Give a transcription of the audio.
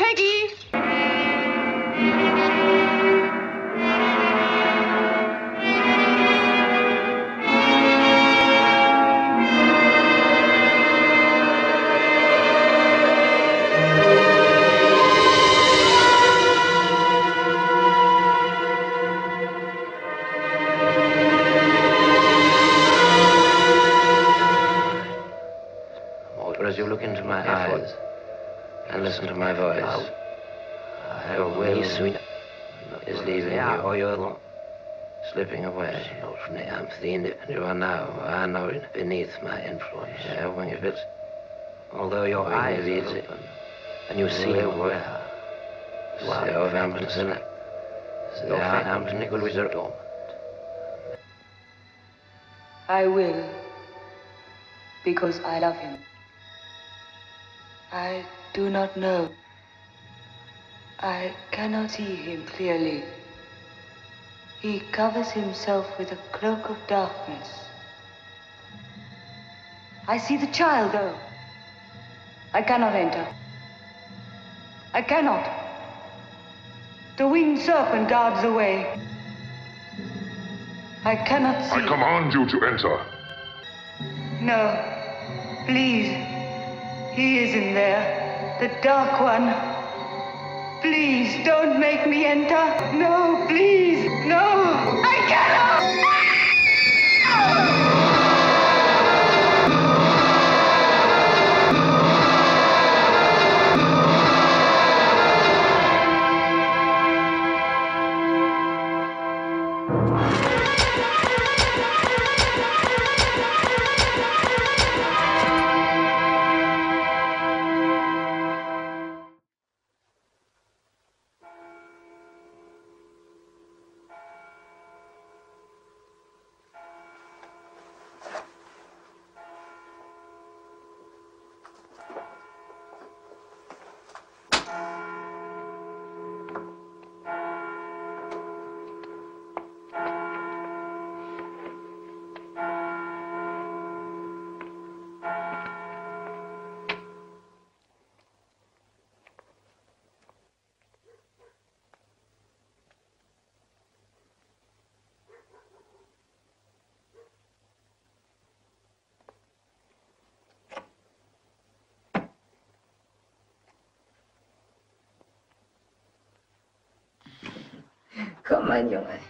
Peggy! Walter, as you look into my eyes and listen to my voice, your will is leaving you, or you're slipping away. From the amphitheater, and you are now, are now beneath my influence. Yeah, when you feel, although your eyes are open, and you see world, say of Amberson, say of Amberson, will reserve dormant. I will. Because I love him. I do not know. I cannot see him clearly. He covers himself with a cloak of darkness. I see the child, though. I cannot enter. I cannot. The winged serpent guards the way. I cannot see. I command you to enter. No. Please. He is in there. The dark one. Please don't make me enter. No, please. No. I cannot. 干嘛 mệnh.